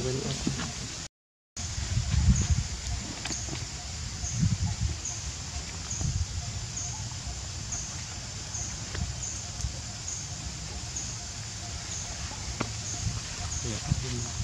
verwenden lassen. Yeah.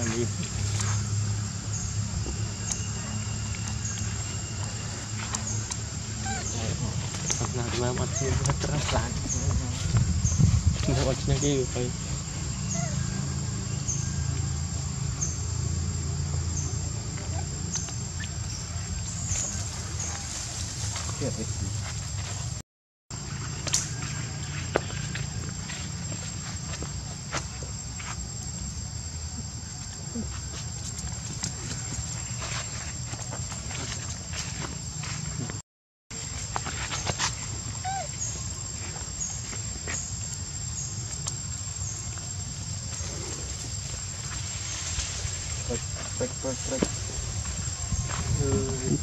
ខាងនេះណាស់ឡើងអត់មានត្រឹមស្អាតខ្ញុំអត់ឆ្នេះទេបើទៀតវិញ Trek, trek, trek, trek.